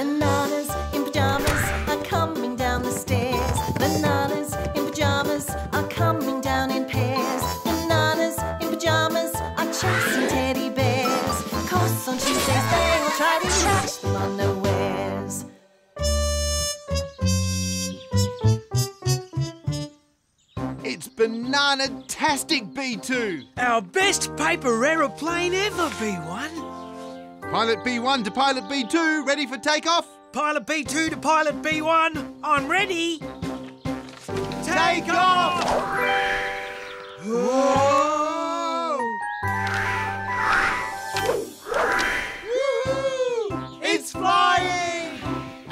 Bananas in pajamas are coming down the stairs. Bananas in pajamas are coming down in pairs. Bananas in pajamas are chasing teddy bears. Cause on Tuesdays they will try to catch them unawares. It's banana-tastic, B2! Our best paper aeroplane ever, B1. Pilot B1 to Pilot B2, ready for takeoff? Pilot B2 to Pilot B1, I'm ready. Take off! Whoa! Woohoo! It's flying!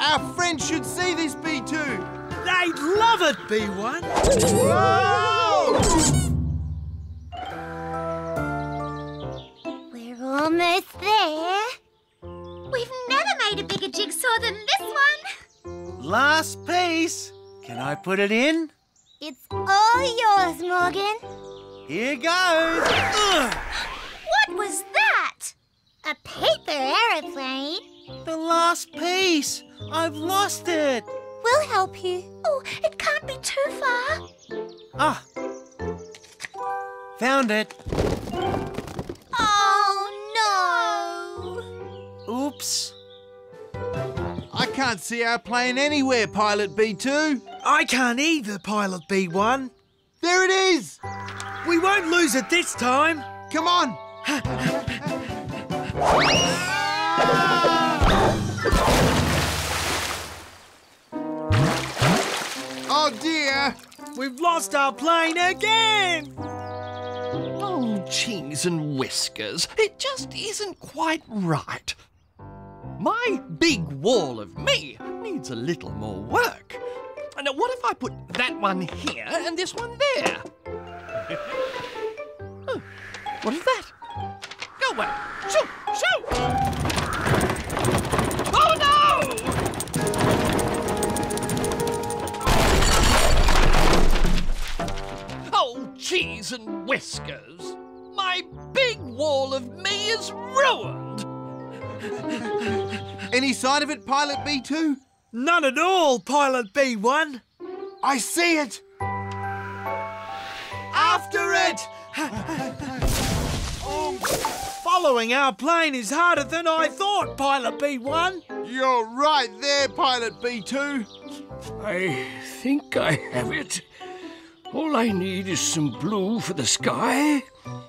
Our friends should see this, B2! They'd love it, B1. Whoa! Almost there. We've never made a bigger jigsaw than this one. Last piece. Can I put it in? It's all yours, Morgan. Here goes. Ugh, What was that? A paper aeroplane? the last piece. I've lost it. We'll help you. Oh, it can't be too far. Ah. Found it. I can't see our plane anywhere, Pilot B2. I can't either, Pilot B1. There it is! We won't lose it this time. Come on! oh dear! We've lost our plane again. Oh, cheese and whiskers. It just isn't quite right. My big wall of me needs a little more work. Now, what if I put that one here and this one there? Oh, what is that? Go away. Shoo! Shoo! Oh, no! Oh, cheese and whiskers. My big wall of me is ruined. Any sign of it, Pilot B2? None at all, Pilot B1. I see it! After it! Oh, following our plane is harder than I thought, Pilot B1. You're right there, Pilot B2. I think I have it. All I need is some blue for the sky,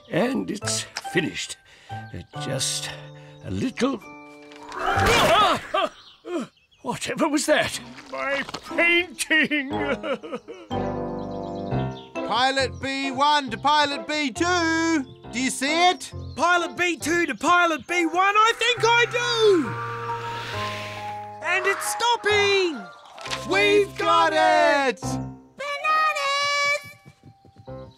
and it's finished. Just a little. Ah! Whatever was that? My painting! Pilot B1 to Pilot B2. Do you see it? Pilot B2 to Pilot B1, I think I do. And it's stopping. We've got it! Bananas!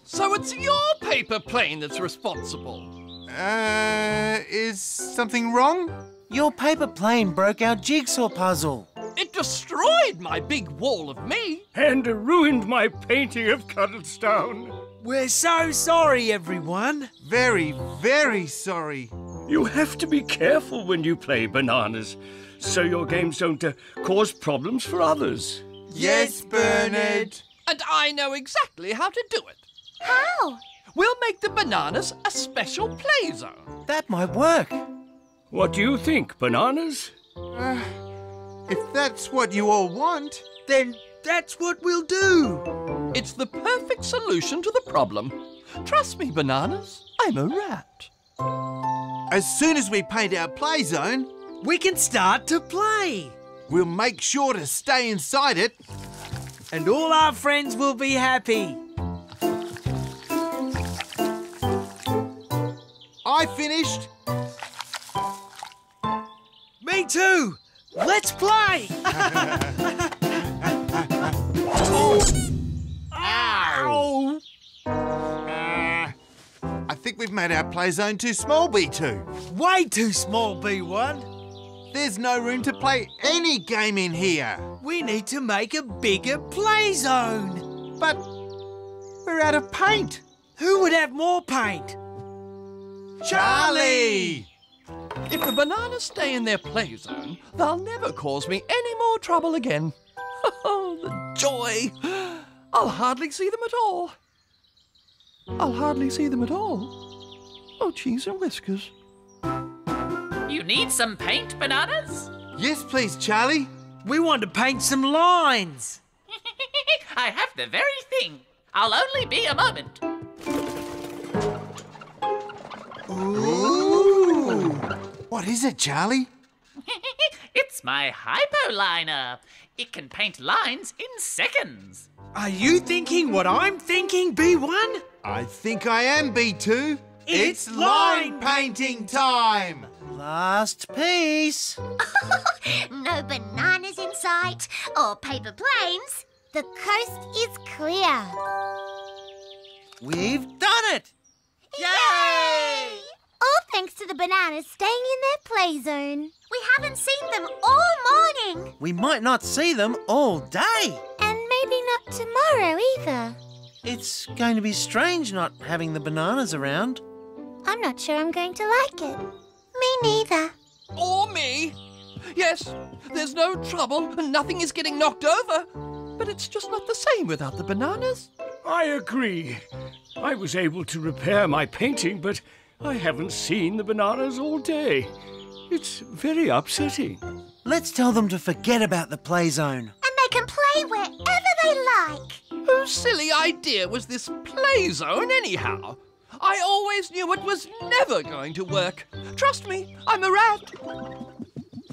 So it's your paper plane that's responsible. Uh, is something wrong? Your paper plane broke our jigsaw puzzle. It destroyed my big wall of me. and ruined my painting of Cuddlestown. We're so sorry, everyone. Very, very sorry. You have to be careful when you play bananas, so your games don't uh, cause problems for others. Yes, Bernard. And I know exactly how to do it. How? We'll make the bananas a special play zone. That might work. What do you think, bananas? Uh, if that's what you all want. Then that's what we'll do. It's the perfect solution to the problem. Trust me, bananas. I'm a rat. As soon as we paint our play zone, We can start to play. we'll make sure to stay inside it. And all our friends will be happy. I finished. Me too. Let's play. Ow! Uh, I think we've made our play zone too small, B2. Way too small, B1. There's no room to play any game in here. We need to make a bigger play zone. But we're out of paint. Who would have more paint? Charlie! If the bananas stay in their play zone, they'll never cause me any more trouble again. Oh, the joy! I'll hardly see them at all. I'll hardly see them at all. Oh, cheese and whiskers. You need some paint, bananas? Yes, please, Charlie. We want to paint some lines. I have the very thing. I'll only be a moment. What is it, Charlie? it's my hyperliner. It can paint lines in seconds. Are you thinking what I'm thinking, B1? I think I am, B2. It's line painting time! Last piece. No bananas in sight or paper planes. The coast is clear. We've done it. Yay! All thanks to the bananas staying in their play zone. We haven't seen them all morning. We might not see them all day. And maybe not tomorrow either. It's going to be strange not having the bananas around. I'm not sure I'm going to like it. Me neither. Or me. Yes, there's no trouble and nothing is getting knocked over. But it's just not the same without the bananas. I agree. I was able to repair my painting, but I haven't seen the bananas all day. It's very upsetting. Let's tell them to forget about the play zone. And they can play wherever they like. Whose silly idea was this play zone, anyhow? I always knew it was never going to work. Trust me, I'm a rat.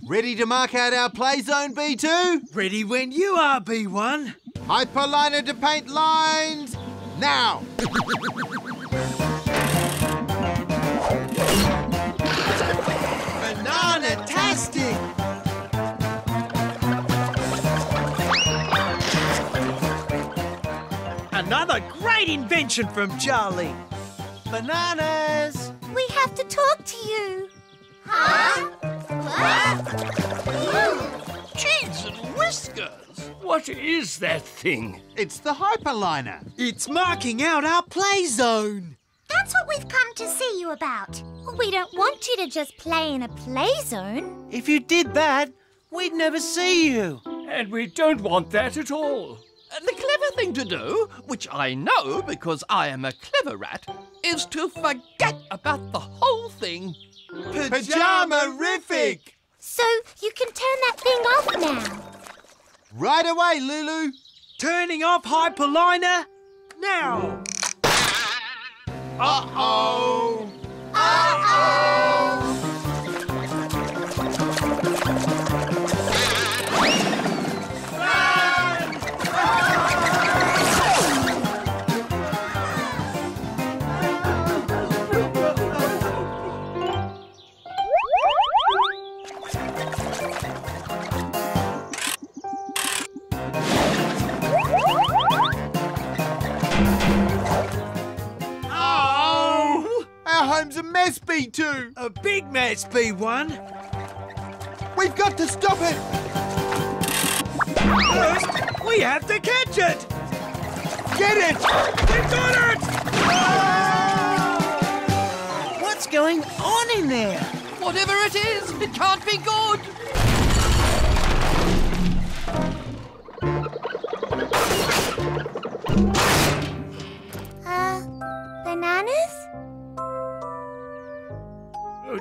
Ready to mark out our play zone, B2? Ready when you are, B1. Hyperliner to paint lines now! Banana-tastic! Another great invention from Charlie. Bananas! We have to talk to you. Huh? What? Cheese and whiskers. What is that thing? It's the hyperliner. It's marking out our play zone. That's what we've come to see you about. We don't want you to just play in a play zone. If you did that, we'd never see you. And we don't want that at all. Uh, The clever thing to do, which I know because I am a clever rat, is to forget about the whole thing. Pajama-rific! So you can turn that thing off now. Right away, Lulu. Turning off hyperliner now. Uh-oh. Uh oh! A big mess, B1. We've got to stop it. First, we have to catch it. Get it. We got it! What's going on in there? Whatever it is, it can't be good.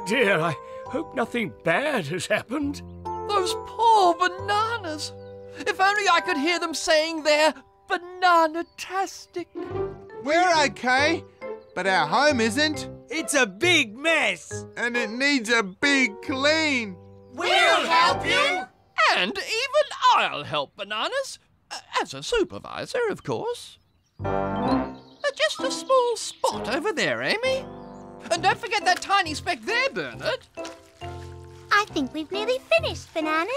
Dear, I hope nothing bad has happened. Those poor bananas. If only I could hear them saying their banana-tastic. We're okay, but our home isn't, It's a big mess. and it needs a big clean. We'll help you. And even I'll help bananas. As a supervisor, of course. Uh, Just a small spot over there, Amy. And don't forget that tiny speck there, Bernard. I think we've nearly finished, bananas.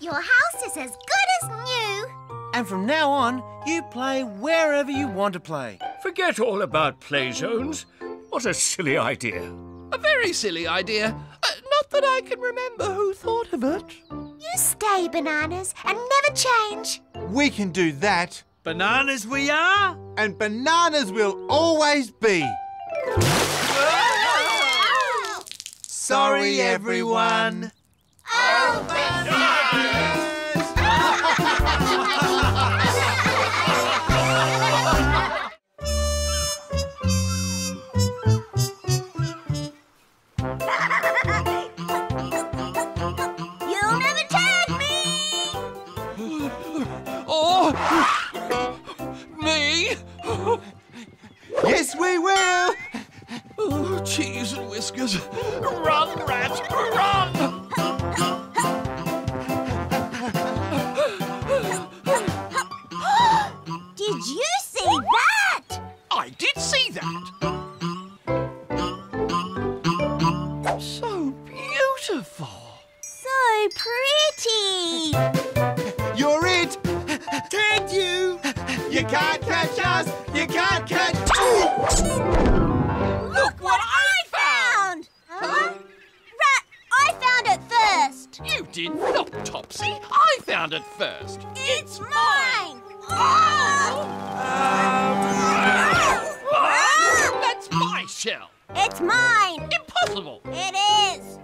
Your house is as good as new. And from now on, you play wherever you want to play. Forget all about play zones. What a silly idea. A very silly idea. Uh, not that I can remember who thought of it. You stay, bananas, and never change. We can do that, Bananas we are. and bananas will always be. Sorry, everyone. Oh, whiskers. Run, rat, run! Did you see that? I did see that. So beautiful. So pretty. You're it. Tagged you! You can't catch us. You can't catch. Look what I did not, Topsy. I found it first. It's mine. Oh! That's my shell. It's mine. Impossible. It is.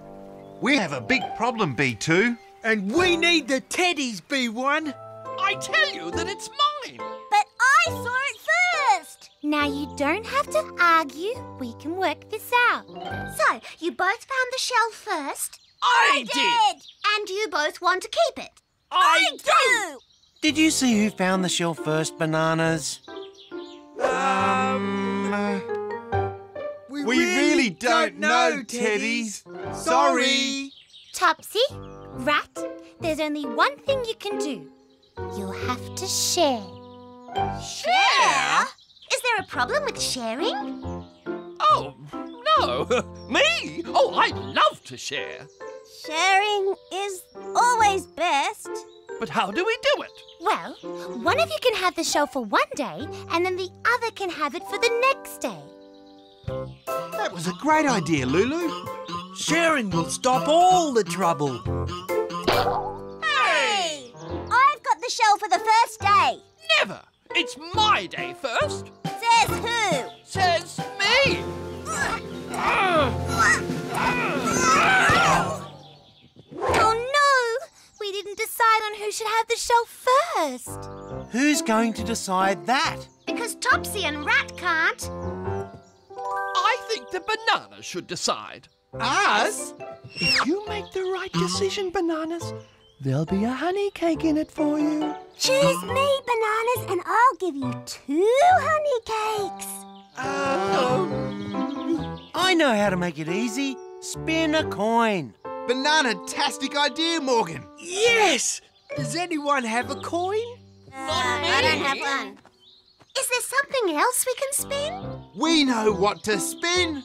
We have a big problem, B2. And we need the teddies, B1. I tell you that it's mine. But I saw it first. Now you don't have to argue. We can work this out. So, you both found the shell first? I did. And you both want to keep it? I do. Did you see who found the shell first, bananas? Um. We really don't know, Teddies. Sorry. Topsy, Rat, there's only one thing you can do. You'll have to share. Share? Is there a problem with sharing? Oh, no. Me? Oh, I love to share. Sharing is always best. But how do we do it? Well, one of you can have the shell for one day, and then the other can have it for the next day. That was a great idea, Lulu. Sharing will stop all the trouble. Hey! I've got the shell for the first day. Never. It's my day first. Says who? Says me. decide on who should have the shell first. Who's going to decide that? Because Topsy and Rat can't. I think the banana should decide. Us? If you make the right decision, bananas, there'll be a honey cake in it for you. Choose me, bananas, and I'll give you two honey cakes. Oh. I know how to make it easy. Spin a coin. Banana-tastic idea, Morgan. Yes! Does anyone have a coin? I don't have one. Is there something else we can spin? We know what to spin.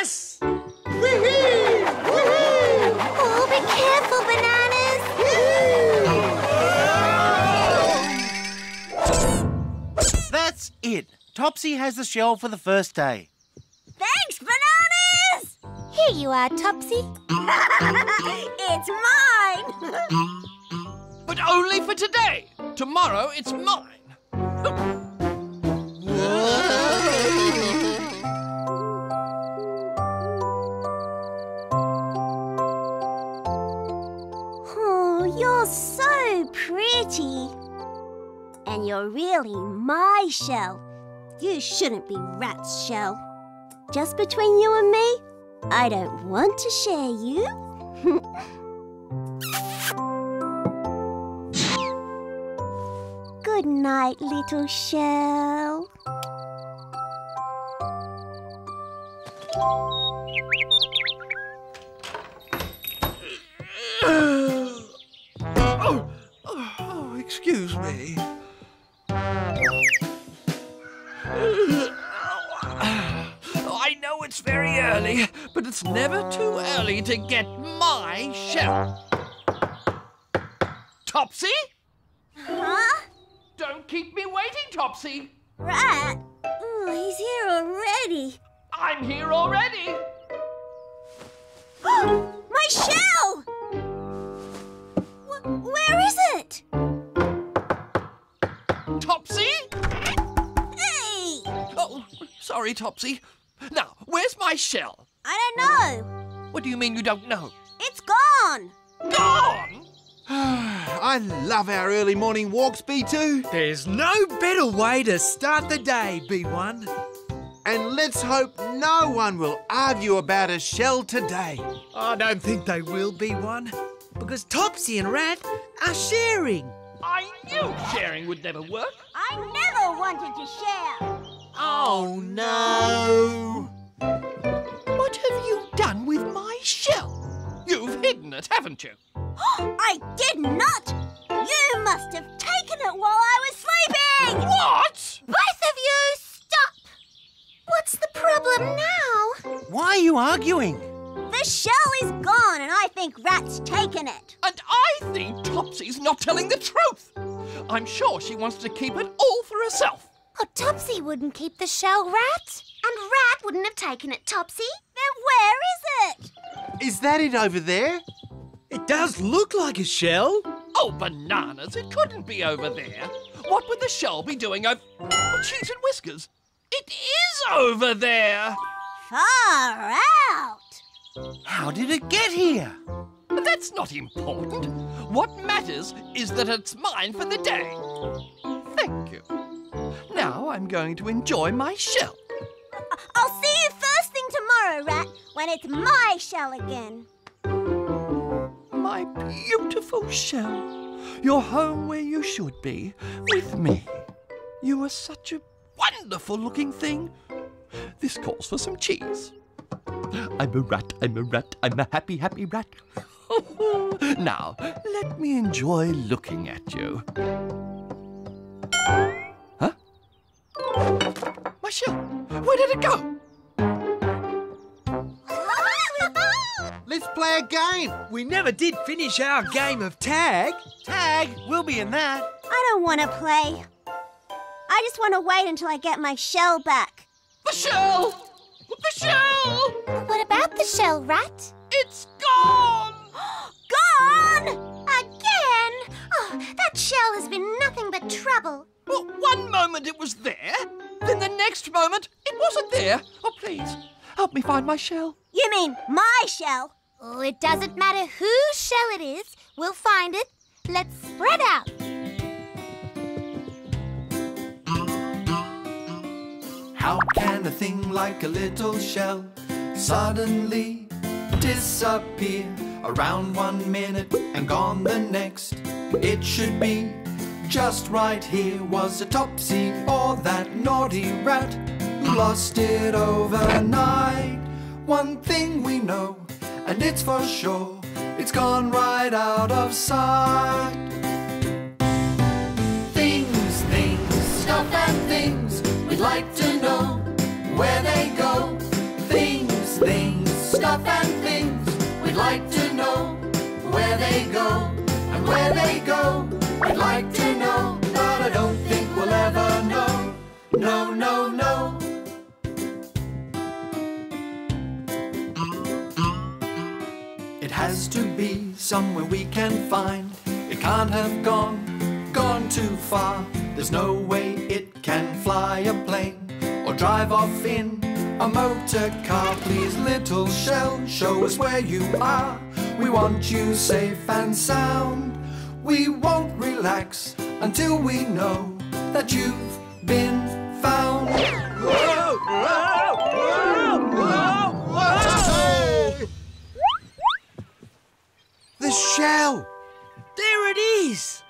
Us! Oh, be careful, bananas! That's it. Topsy has the shell for the first day. Here you are, Topsy. it's mine! But only for today. Tomorrow it's mine. oh, you're so pretty. And you're really my shell. You shouldn't be Rat's shell. Just between you and me, I don't want to share you. Good night, little shell. Oh, oh, excuse me. I know it's very early, but it's never too early to get my shell. Topsy? Huh? Don't keep me waiting, Topsy. Rat? Oh, he's here already. I'm here already. My shell! Wh- where is it? Topsy? Hey! Oh, sorry, Topsy. Now, where's my shell? I don't know. What do you mean you don't know? It's gone. gone! I love our early morning walks, B2. There's no better way to start the day, B1. And let's hope no one will argue about a shell today. I don't think they will, B1, because Topsy and Rat are sharing. I knew sharing would never work. I never wanted to share. Oh no! What have you done with my shell? You've hidden it, haven't you? I did not. You must have taken it while I was sleeping. What? Both of you, stop. What's the problem now? Why are you arguing? The shell is gone, and I think Rat's taken it. And I think Topsy's not telling the truth. I'm sure she wants to keep it all for herself. Oh, Topsy wouldn't keep the shell, Rat. And Rat wouldn't have taken it, Topsy. Then where is it? Is that it over there? It does look like a shell. Oh, bananas, it couldn't be over there. What would the shell be doing over... Oh, cheese and whiskers. It is over there. Far out. How did it get here? But that's not important. What matters is that it's mine for the day. Thank you. Now I'm going to enjoy my shell. I'll see you first thing tomorrow, Rat, when it's my shell again. My beautiful shell. You're home where you should be, with me. You are such a wonderful looking thing. This calls for some cheese. I'm a rat, I'm a rat, I'm a happy, happy rat. now, let me enjoy looking at you. Huh? My shell, where did it go? Let's play a game. We never did finish our game of tag. Tag, we'll be in that. I don't want to play. I just want to wait until I get my shell back. The shell! The shell! What about the shell, Rat? It's gone! Gone! Again? Oh, that shell has been nothing but trouble. Well, one moment it was there, then the next moment it wasn't there. Oh, please, help me find my shell. You mean my shell? Oh, it doesn't matter whose shell it is. We'll find it. Let's spread out. How can a thing like a little shell suddenly disappear around one minute and gone the next? It should be just right here. Was a Topsy or that naughty rat lost it overnight? One thing we know, and it's for sure, it's gone right out of sight. Things, things, stuff and things we'd like to know where they go. Things, things, stuff and things we'd like to know where they go and where they go. I'd like to know, but I don't think we'll ever know. No, no, no. It has to be somewhere we can find. It can't have gone, gone too far. There's no way it can fly a plane or drive off in a motor car. Please, little shell, show us where you are. We want you safe and sound. We won't relax until we know that you've been found. The shell. There it is.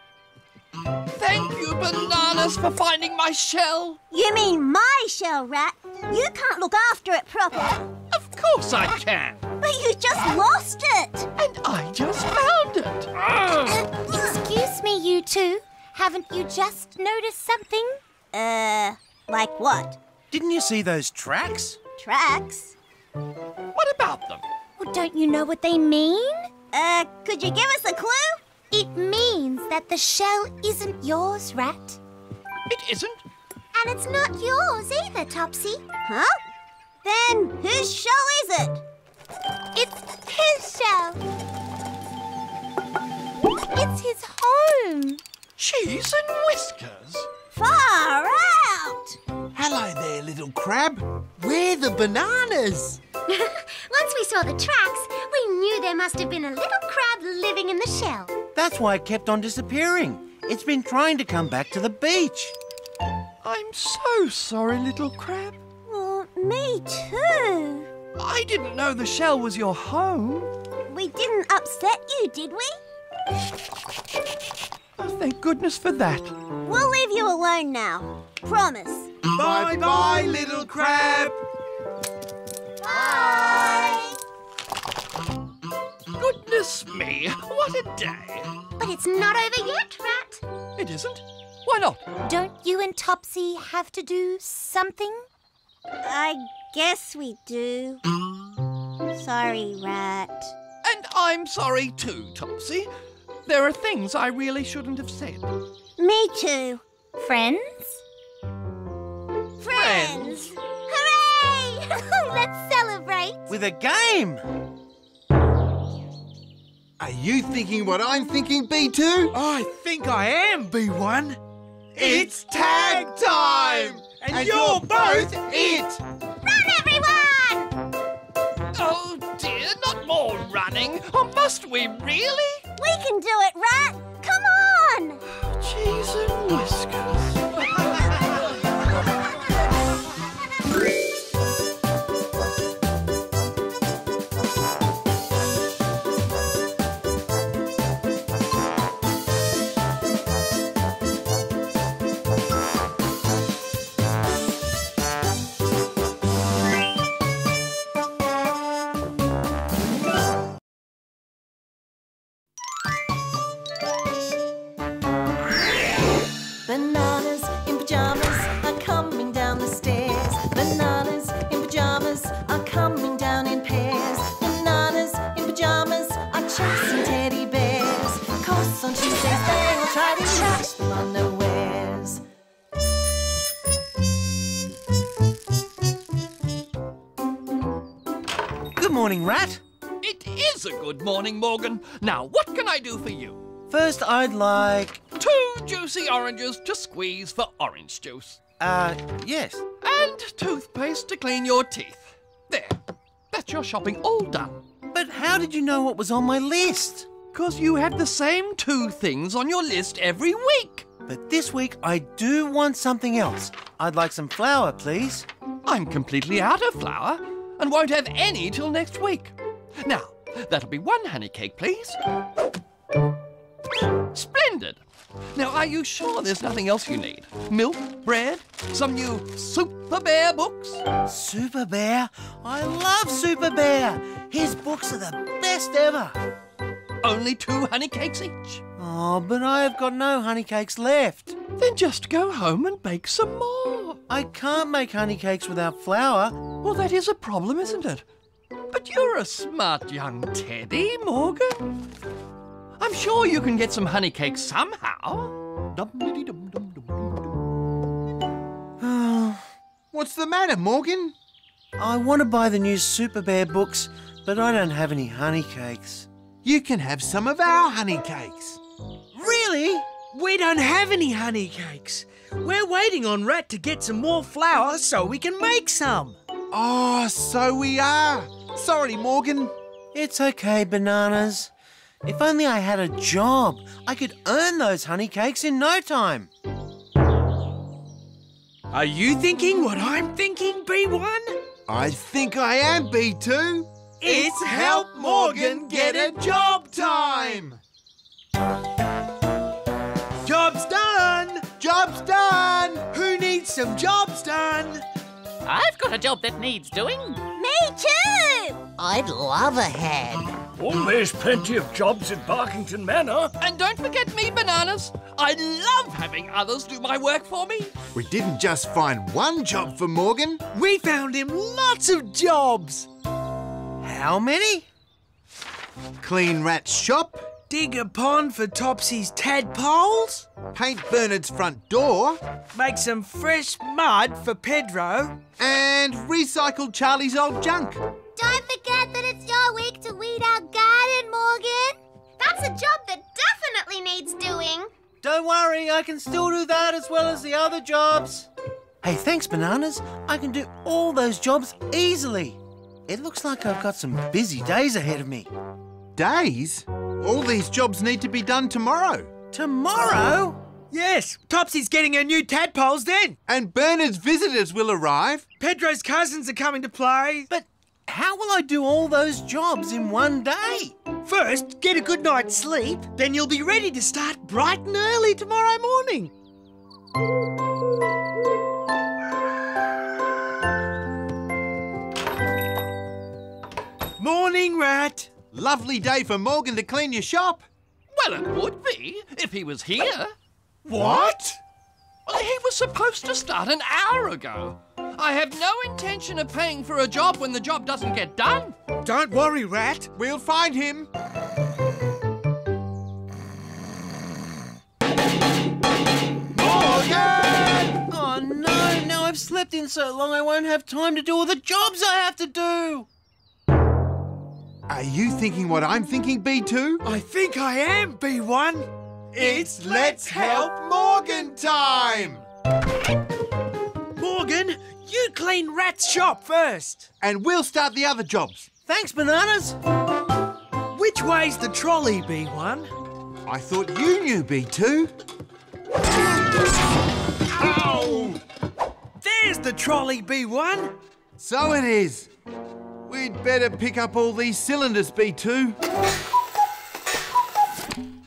Thank you, bananas, for finding my shell. You mean my shell, Rat? You can't look after it properly. Of course I can. But you just lost it. And I just found it. Excuse me, you two. Haven't you just noticed something? Uh, like what? Didn't you see those tracks? Tracks? What about them? Well, don't you know what they mean? Uh, could you give us a clue? It means that the shell isn't yours, Rat. It isn't. And it's not yours either, Topsy. Huh? Then whose shell is it? It's his shell. It's his home. Cheese and whiskers. Far out. Hello there, little crab. We're the bananas. Once we saw the tracks, we knew there must have been a little crab living in the shell. That's why it kept on disappearing. It's been trying to come back to the beach. I'm so sorry, little crab. Well, me too. I didn't know the shell was your home. We didn't upset you, did we? Oh, thank goodness for that. We'll leave you alone now. Promise. Bye bye, little crab. Bye. Goodness me, what a day. But it's not over yet, Rat. It isn't? Why not? Don't you and Topsy have to do something? I guess we do. Sorry, Rat. And I'm sorry too, Topsy. There are things I really shouldn't have said. Me too. Friends? Friends! Hooray! Let's celebrate. With a game. Are you thinking what I'm thinking, B2? I think I am B1. It's tag time! And, you're both it! Run, everyone! Oh dear, not more running. Oh, must we really? We can do it, Rat. Come on! Cheese and whiskers. Rat. It is a good morning, Morgan. Now, what can I do for you? First, I'd like. Two juicy oranges to squeeze for orange juice. Uh, yes. And toothpaste to clean your teeth. There. That's your shopping all done. But how did you know what was on my list? Because you have the same two things on your list every week. But this week, I do want something else. I'd like some flour, please. I'm completely out of flour and won't have any till next week. Now, that'll be one honey cake, please. Splendid. Now, are you sure there's nothing else you need? Milk, bread, some new Super Bear books? Super Bear? I love Super Bear. His books are the best ever. Only two honey cakes each. Oh, but I've got no honey cakes left. Then just go home and bake some more. I can't make honey cakes without flour. Well, that is a problem, isn't it? But you're a smart young teddy, Morgan. I'm sure you can get some honey cakes somehow. What's the matter, Morgan? I want to buy the new Super Bear books, but I don't have any honey cakes. You can have some of our honey cakes. Really? We don't have any honey cakes. We're waiting on Rat to get some more flour so we can make some. Oh, so we are. Sorry, Morgan. It's okay, bananas. If only I had a job, I could earn those honey cakes in no time. Are you thinking what I'm thinking, B1? I think I am, B2. It's Help Morgan Get a Job Time! Some jobs done? I've got a job that needs doing. Me too! I'd love a hand. Oh, there's plenty of jobs at Barkington Manor. And don't forget me, Bananas. I love having others do my work for me. We didn't just find one job for Morgan. We found him lots of jobs. How many? Clean Rat's shop, Dig a pond for Topsy's tadpoles. paint Bernard's front door, Make some fresh mud for Pedro. and recycle Charlie's old junk. Don't forget that it's your week to weed our garden, Morgan. That's a job that definitely needs doing. Don't worry, I can still do that as well as the other jobs. Hey, thanks, Bananas. I can do all those jobs easily. It looks like I've got some busy days ahead of me. Days? All these jobs need to be done tomorrow. Tomorrow? Yes, Topsy's getting her new tadpoles then. And Bernard's visitors will arrive. Pedro's cousins are coming to play. But how will I do all those jobs in one day? First, get a good night's sleep, then you'll be ready to start bright and early tomorrow morning. Morning, Rat. Lovely day for Morgan to clean your shop. Well, it would be if he was here. What? Well, he was supposed to start an hour ago. I have no intention of paying for a job when the job doesn't get done. Don't worry, Rat. We'll find him. Morgan! Oh no, now I've slept in so long I won't have time to do all the jobs I have to do. Are you thinking what I'm thinking, B2? I think I am, B1. It's Let's Help Morgan time! Morgan, you clean Rat's shop first. And we'll start the other jobs. Thanks, Bananas. Which way's the trolley, B1? I thought you knew, B2. Ow! There's the trolley, B1. So it is. We'd better pick up all these cylinders, B2.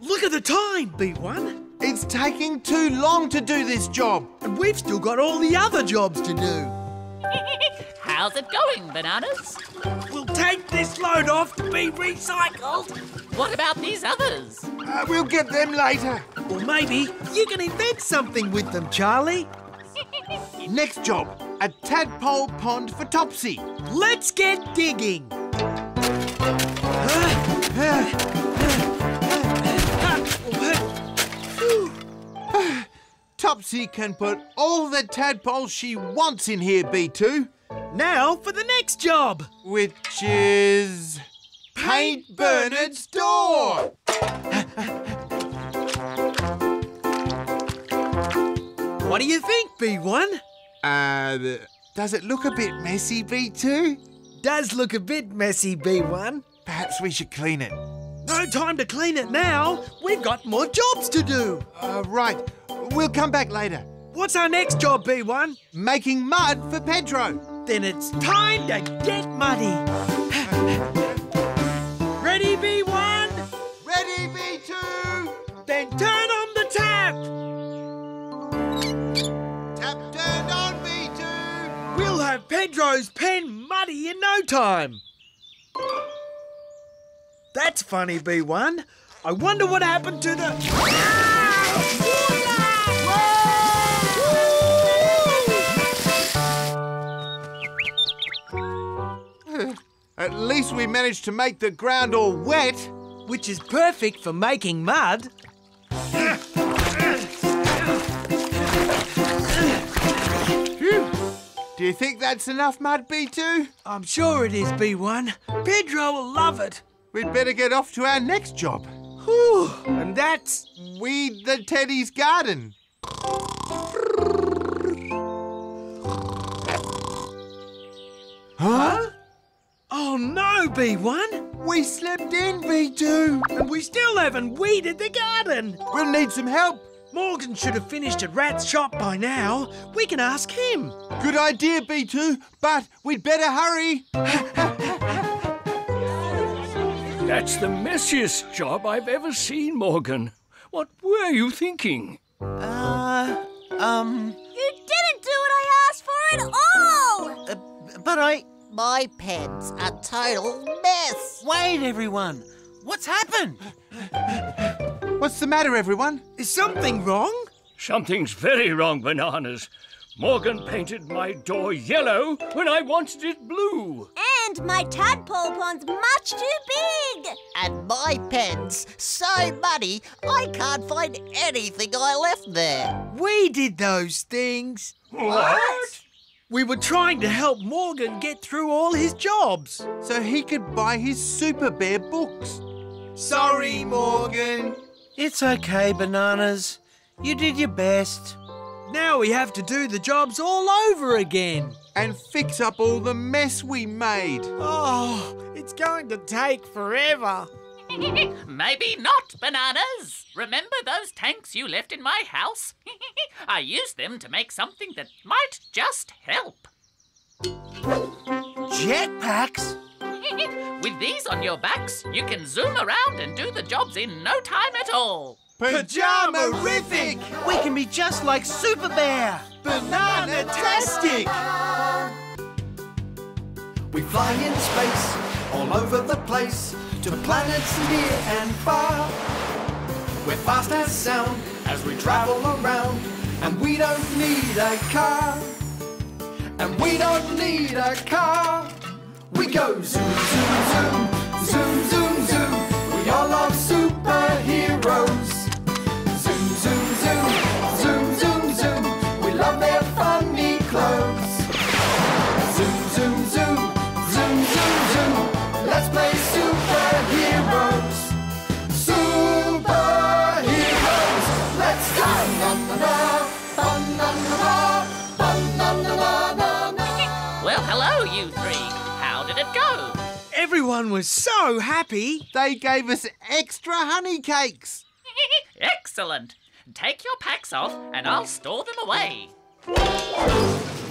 Look at the time, B1. It's taking too long to do this job. And we've still got all the other jobs to do. How's it going, Bananas? We'll take this load off to be recycled. What about these others? Uh, we'll get them later. Or maybe you can invent something with them, Charlie. Next job, a tadpole pond for Topsy. Let's get digging. Topsy can put all the tadpoles she wants in here, B2, Now for the next job. which is paint Bernard's door. What do you think, B1? Uh, does it look a bit messy, B2? Does look a bit messy, B1. Perhaps we should clean it. No time to clean it now. We've got more jobs to do. Uh, right, we'll come back later. What's our next job, B1? Making mud for Pedro. Then it's time to get muddy. Pedro's pen muddy in no time. That's funny, B1. I wonder what happened to the. At least we managed to make the ground all wet. Which is perfect for making mud. Do you think that's enough mud, B2? I'm sure it is, B1. Pedro will love it. We'd better get off to our next job. Whew. And that's. Weed the Teddy's garden. Huh? Oh no, B1. We slept in, B2. And we still haven't weeded the garden. We'll need some help. Morgan should have finished at Rat's shop by now. We can ask him. Good idea, B2, but we'd better hurry. That's the messiest job I've ever seen, Morgan. What were you thinking? Uh, um, You didn't do what I asked for at all! uh, but I. My pen's a total mess. Wait, everyone. What's happened? What's the matter, everyone? Is something wrong? Something's very wrong, Bananas. Morgan painted my door yellow when I wanted it blue. And my tadpole pond's much too big! And my pen's so muddy, I can't find anything I left there. We did those things. What? We were trying to help Morgan get through all his jobs. So he could buy his Super Bear books. Sorry, Morgan. It's okay, Bananas. You did your best. Now we have to do the jobs all over again. and fix up all the mess we made. Oh, it's going to take forever. Maybe not, bananas. Remember those tanks you left in my house? I used them to make something that might just help. Jetpacks? With these on your backs, you can zoom around and do the jobs in no time at all. Pajama-rific! We can be just like Super Bear! Banana-tastic! We fly in space, all over the place, to the planets near and far. We're fast as sound as we travel around, and we don't need a car. And we don't need a car. We go zoom, zoom, zoom, zoom, zoom, zoom. We are superheroes. Everyone was so happy. They gave us extra honey cakes. Excellent. Take your packs off and I'll store them away.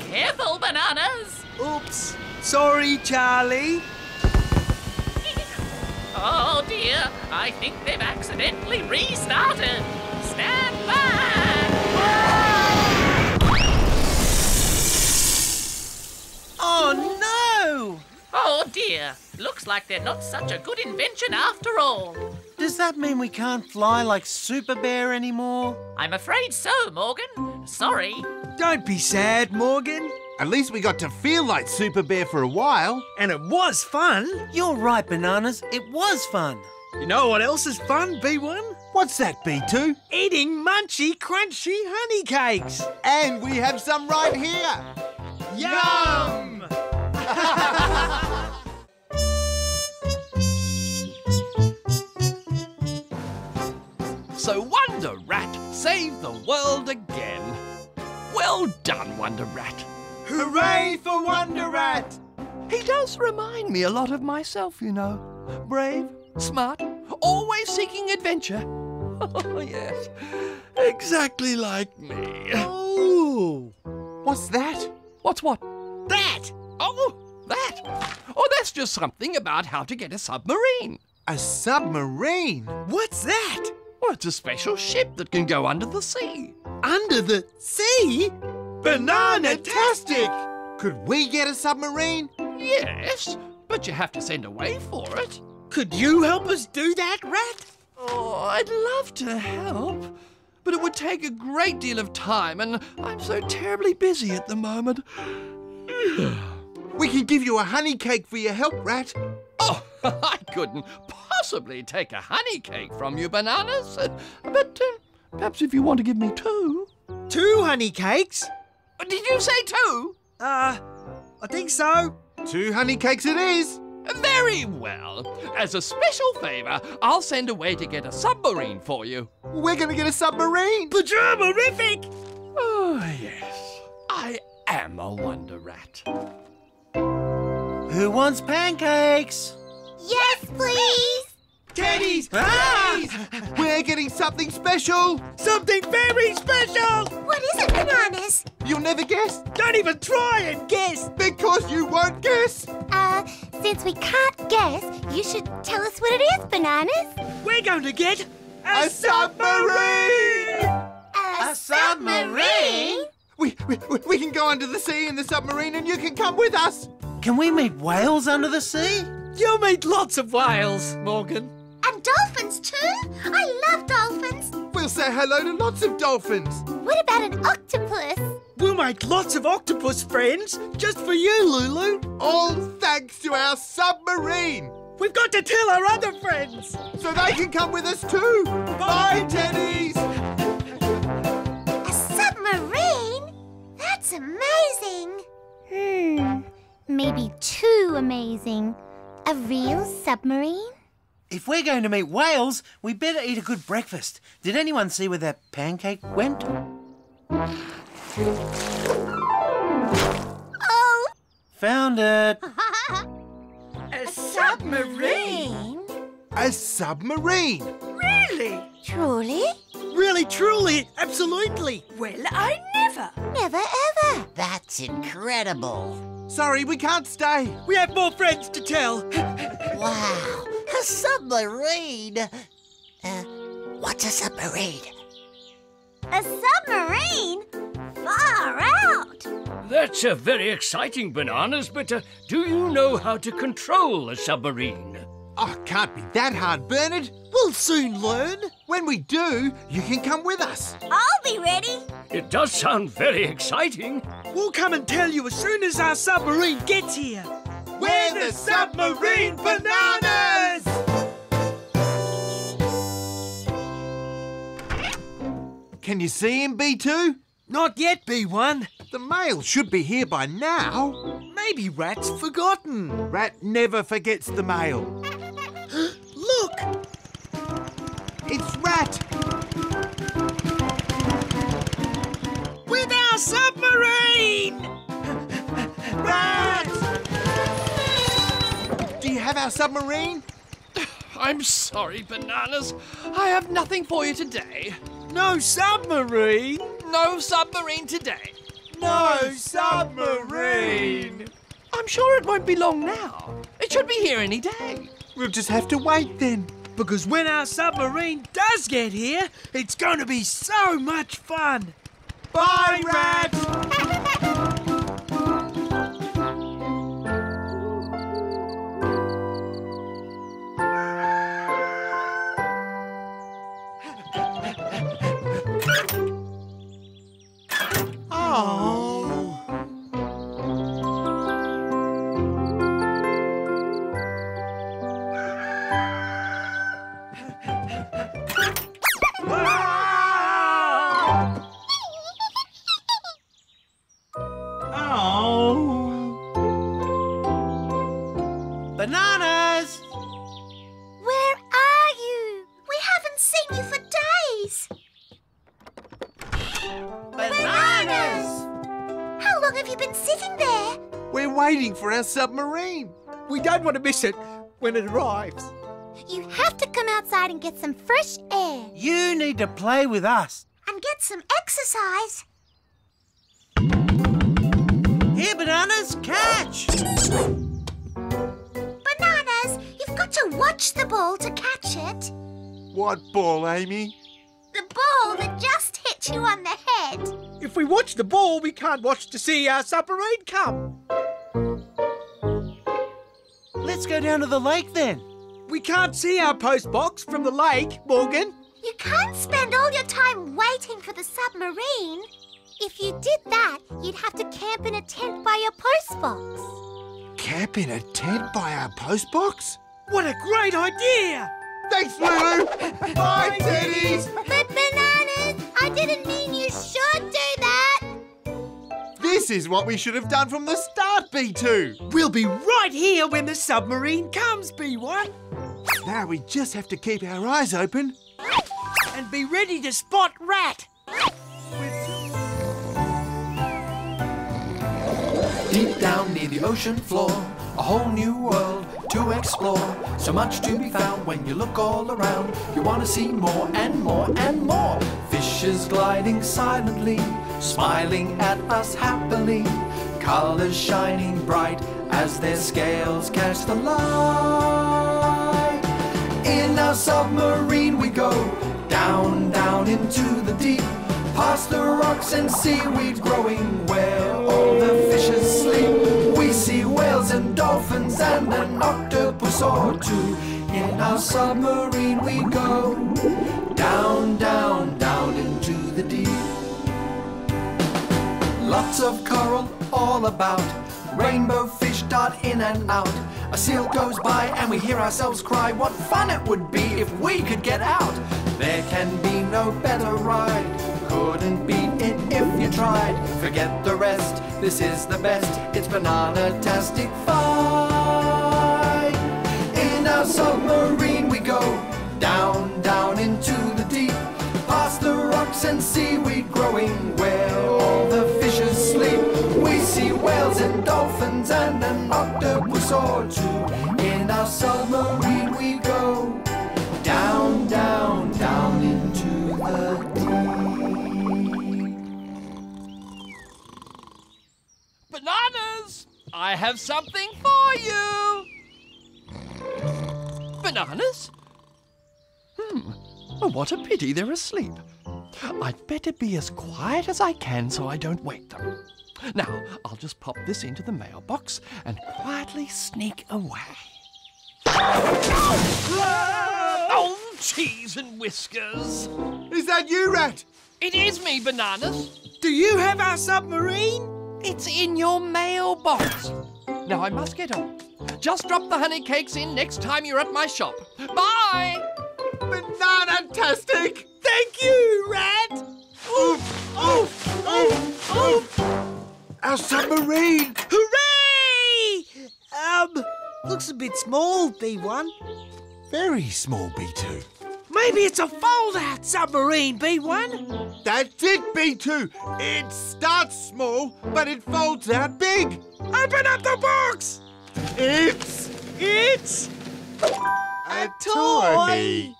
Careful, bananas. Oops. Sorry, Charlie. Oh dear, I think they've accidentally restarted. Stand back! Oh no! Oh dear, looks like they're not such a good invention after all. Does that mean we can't fly like Super Bear anymore? I'm afraid so, Morgan. Sorry. Don't be sad, Morgan. At least we got to feel like Super Bear for a while. And it was fun. You're right, Bananas. It was fun. You know what else is fun, B1? What's that, B2? Eating munchy, crunchy honey cakes. And we have some right here. Yum! So Wonder Rat saved the world again. Well done, Wonder Rat. Hooray for Wonder Rat! He does remind me a lot of myself, you know. Brave, smart, always seeking adventure. Oh, yes. Exactly like me. Oh, what's that? What's what? That! Oh, that. Oh, that's just something about how to get a submarine. A submarine? What's that? It's a special ship that can go under the sea. Under the sea? Banana-tastic! Could we get a submarine? Yes, but you have to send away for it. Could you help us do that, Rat? Oh, I'd love to help, but it would take a great deal of time, and I'm so terribly busy at the moment. We can give you a honey cake for your help, Rat. Oh, I couldn't possibly take a honey cake from you, bananas. uh, But uh, perhaps if you want to give me two. Two honey cakes? Did you say two? Uh, I think so. Two honey cakes it is. Very well. As a special favour, I'll send away to get a submarine for you. We're gonna get a submarine. Pajama-rific! Oh, yes. I am a wonder rat. Who wants pancakes? Yes, please. Teddies! Ah! We're getting something special. Something very special! What is it, bananas? You'll never guess Don't even try and guess! because you won't guess. Uh, since we can't guess, you should tell us what it is, bananas. We're going to get A submarine! A, submarine? We, we, we can go under the sea in the submarine and you can come with us. Can we meet whales under the sea? You'll meet lots of whales, Morgan. And dolphins too? I love dolphins. We'll say hello to lots of dolphins. What about an octopus? We'll make lots of octopus friends just for you, Lulu. All thanks to our submarine. We've got to tell our other friends. So they can come with us too. Bye, Teddies. A submarine? That's amazing. Hmm, maybe too amazing. A real submarine? If we're going to meet whales, we better eat a good breakfast. Did anyone see where that pancake went? Oh Found it. A submarine? A submarine. Really? Truly? Really, truly, absolutely. Well, I never. Never ever. That's incredible. Sorry, we can't stay. We have more friends to tell. Wow, a submarine. Uh, what's a submarine? A submarine? Far out. That's a very exciting, Bananas, but uh, do you know how to control a submarine? Oh, can't be that hard, Bernard. We'll soon learn. When we do, you can come with us. I'll be ready. It does sound very exciting. We'll come and tell you as soon as our submarine gets here. We're the Submarine Bananas! Can you see him, B2? Not yet, B1. The mail should be here by now. Maybe Rat's forgotten. Rat never forgets the mail. Look, It's Rat. with our submarine! Rat! Do you have our submarine? I'm sorry, Bananas. I have nothing for you today. No submarine? No submarine today. No submarine. I'm sure it won't be long now. It should be here any day. We'll just have to wait then. Because when our submarine does get here, it's going to be so much fun. Bye, Rat! our submarine. We don't want to miss it when it arrives. You have to come outside and get some fresh air You need to play with us. and get some exercise. Here, Bananas, catch! Bananas, you've got to watch the ball to catch it. What ball, Amy? The ball that just hit you on the head. If we watch the ball, we can't watch to see our submarine come. Let's go down to the lake then. We can't see our post box from the lake, Morgan. You can't spend all your time waiting for the submarine. If you did that, you'd have to camp in a tent by your postbox. Camp in a tent by our postbox? What a great idea! Thanks, Lulu. Bye, Teddies. But bananas, I didn't mean you should do that. This is what we should have done from the start, B2. We'll be right here when the submarine comes, B1. Now we just have to keep our eyes open. And be ready to spot Rat. Deep down near the ocean floor, a whole new world to explore. So much to be found when you look all around. You want to see more and more and more. Fishes gliding silently, smiling at us happily. Colors shining bright as their scales catch the light. In our submarine we go down, down into the deep. Past the rocks and seaweed growing where all the fishes sleep. We see whales and dolphins and an octopus or two. In our submarine we go down, down, down into the deep. Lots of coral all about. Rainbow fish dart in and out. A seal goes by and we hear ourselves cry. What fun it would be if we could get out. There can be no better ride. Couldn't beat it if you tried. Forget the rest. This is the best. It's banana-tastic fun. In our submarine we go down, down into the deep. Past the rocks and seaweed growing where all the fishes sleep. We see whales and dolphins and an octopus or two. In our submarine we go. I have something for you! Bananas? Hmm. Oh, what a pity they're asleep. I'd better be as quiet as I can so I don't wake them. Now, I'll just pop this into the mailbox and quietly sneak away. Oh, cheese and whiskers! Is that you, Rat? It is me, Bananas. Do you have our submarine? It's in your mailbox. Now I must get on. Just drop the honey cakes in next time you're at my shop. Bye! Banana-tastic! Thank you, Rat! Oof, oof, oof, oof! Our submarine! Hooray! Um, looks a bit small, B1. Very small, B2. Maybe it's a fold-out submarine, B1. That's it, B2. It starts small, but it folds out big. Open up the box! It's It's a toy.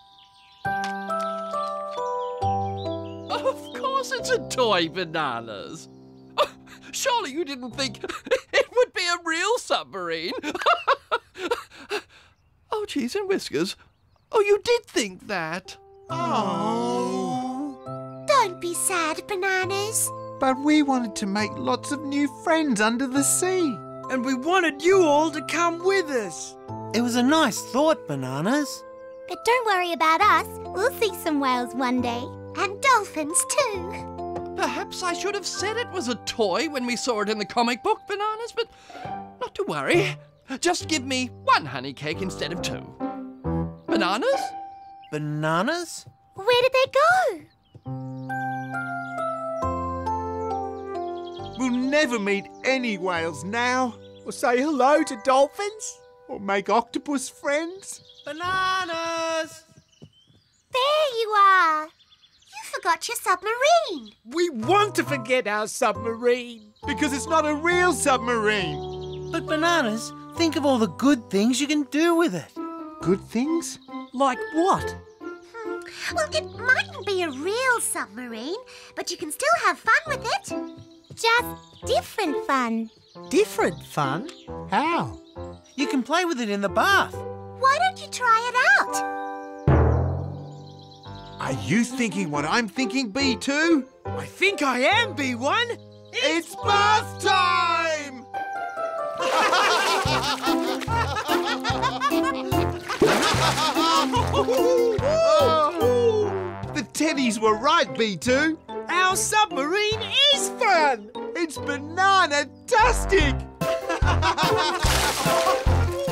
Of course it's a toy, Bananas. Oh, Surely you didn't think it would be a real submarine. oh, cheese and whiskers. Oh, you did think that. Oh. Don't be sad, Bananas. But we wanted to make lots of new friends under the sea. And we wanted you all to come with us. It was a nice thought, Bananas. But don't worry about us. We'll see some whales one day. And dolphins, too. Perhaps I should have said it was a toy when we saw it in the comic book, Bananas, but not to worry. Just give me one honey cake instead of two. Bananas? Bananas? Where did they go? We'll never meet any whales now. Or say hello to dolphins. Or make octopus friends. Bananas! There you are. You forgot your submarine. We want to forget our submarine. Because it's not a real submarine. But Bananas, think of all the good things you can do with it. Good things? Like what? Hmm. Well, it mightn't be a real submarine, but you can still have fun with it. Just different fun. Different fun? How? You can play with it in the bath. Why don't you try it out? Are you thinking what I'm thinking, B2? I think I am, B1. It's bath time! the teddies were right, B2. Our submarine is fun. It's banana-tastic!